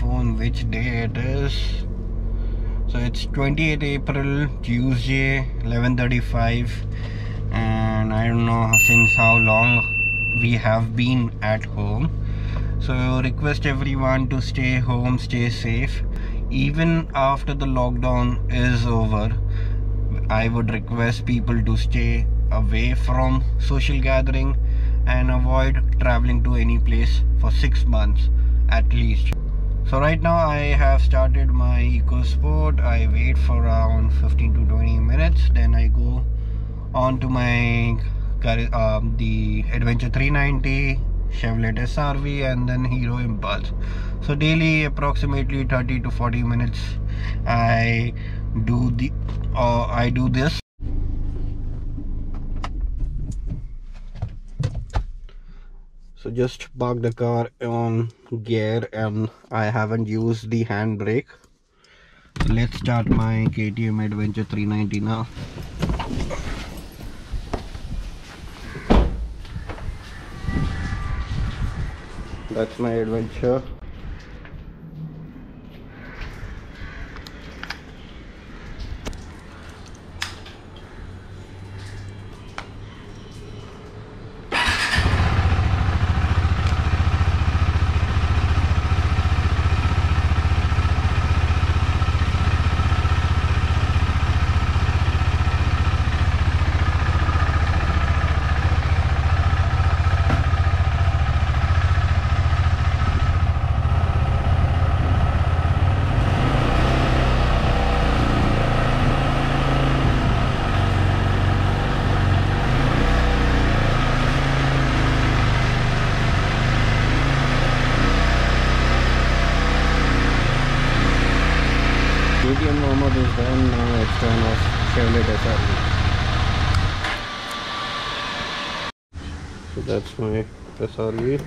phone which day it is. So it's 28 April, Tuesday, 11:35, and I don't know since how long we have been at home. So request everyone to stay home, stay safe. Even after the lockdown is over, I would request people to stay away from social gathering and avoid traveling to any place for six months at least. So right now I have started my EcoSport. I wait for around 15 to 20 minutes. Then I go on to my um, the Adventure 390 Chevrolet SRV and then Hero Impulse. So daily approximately 30 to 40 minutes I do the uh, I do this so just park the car on gear and I haven't used the handbrake. Let's start my KTM Adventure 390 now. That's my adventure KTM warm-up is done, now it's turn off Chevrolet SRV. So that's my SRV.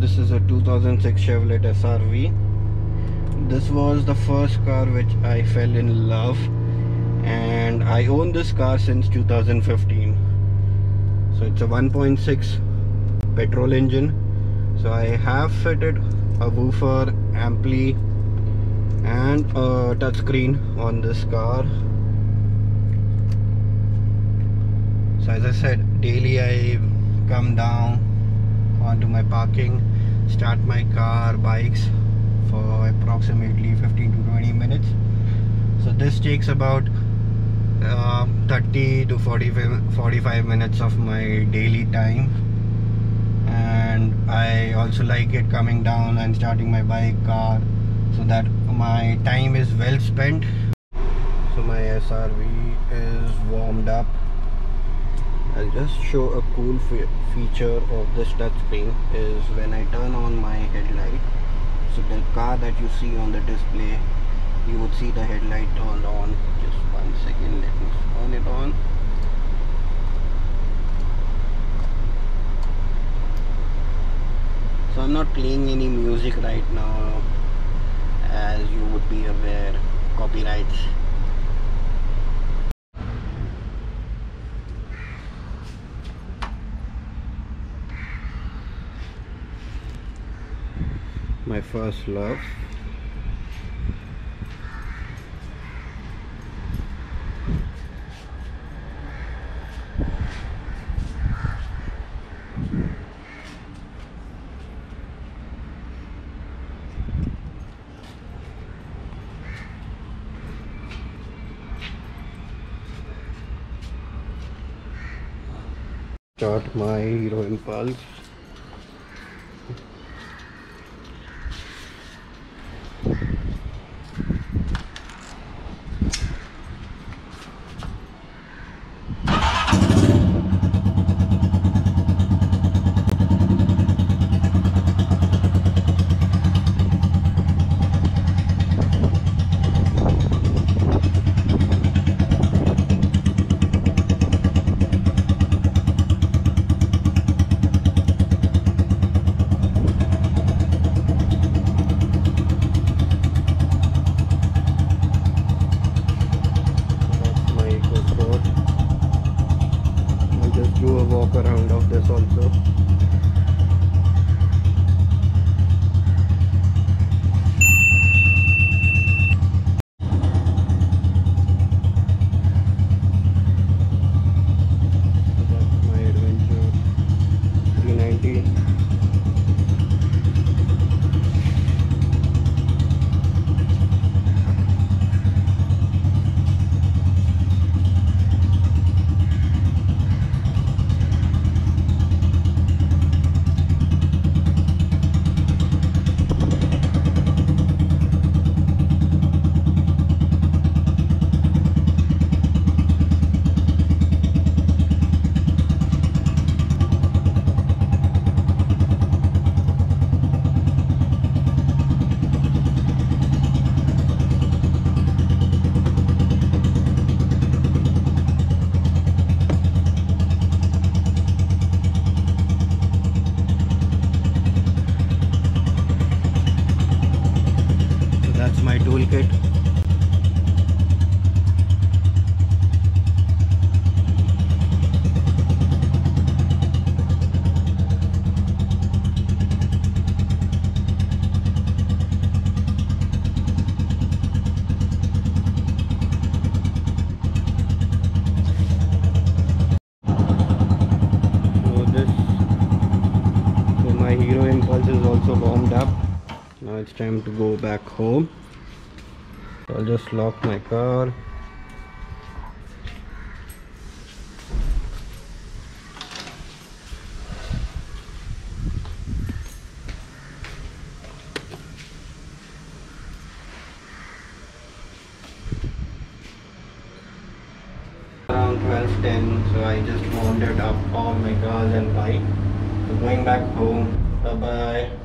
This is a 2006 Chevrolet SRV. This was the first car which I fell in love and I own this car since 2015. So it's a 1.6 petrol engine. So I have fitted a woofer, ampli and a touchscreen on this car. So as I said, daily I come down onto my parking start my car bikes for approximately 15 to 20 minutes. So this takes about uh, 30 to 45, 45 minutes of my daily time. And I also like it coming down and starting my bike car so that my time is well spent. So my SRV is warmed up I'll just show a cool fe feature of this touchscreen is when I turn on my headlight. So the car that you see on the display you would see the headlight turned on. Just one second let me turn it on. So I'm not playing any music right now as you would be aware copyrights my first love. Start my hero impulse it's time to go back home. I'll just lock my car. Around 12.10 so I just rounded up all my cars and bike. So going back home. Bye bye